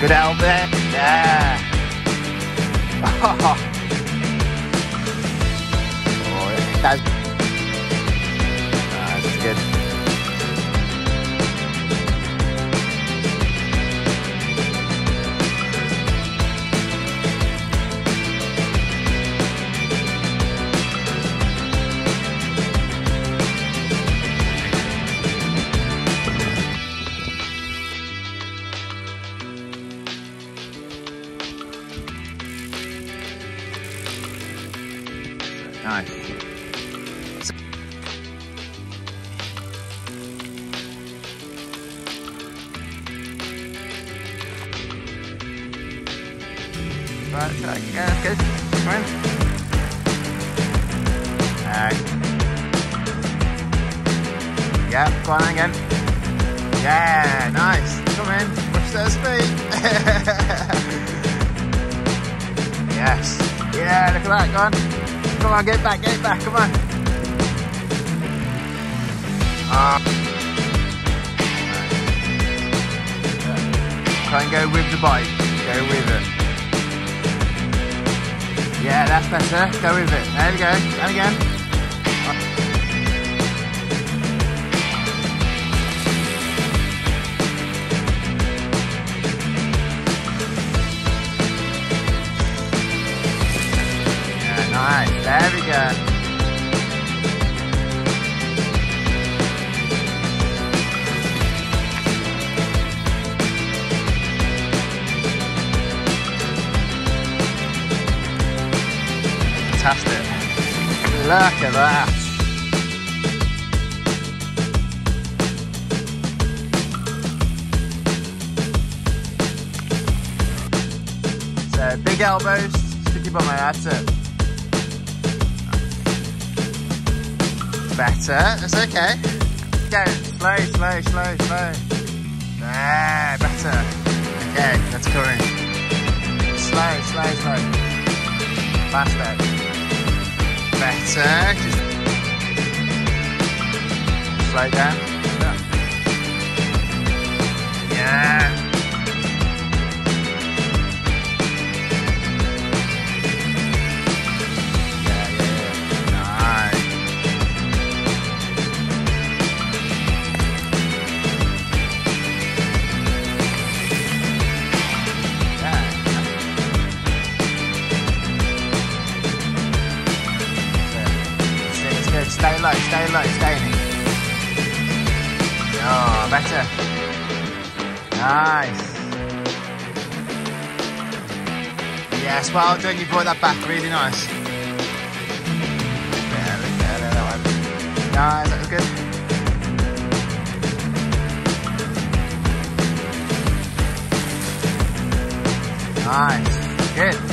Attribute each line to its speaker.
Speaker 1: Good there. Yeah. Oh, that's, that's Nice. Right, so yeah, good. Come in. Alright. Yeah, go on again. Yeah, nice. Come in. Push those feet. yes. Yeah, look at that. Go on. Come on, get back, get back. Come on. Ah. Try and go with the bike. Go with it. Yeah, that's better. Go with it. There we go. And again. Nice. There we go. Fantastic. Look at that. So big elbows, sticky bum, that's it. Better, it's okay. Go, slow, slow, slow, slow. There, better. Okay, that's coming. Slow, slow, slow. Faster. Better. Just slow down. Yeah, Stay low, stay low, stay in. Oh, better. Nice. Yes, well done. You brought that back really nice. Yeah, look at that one. Nice, that was good. Nice. Good.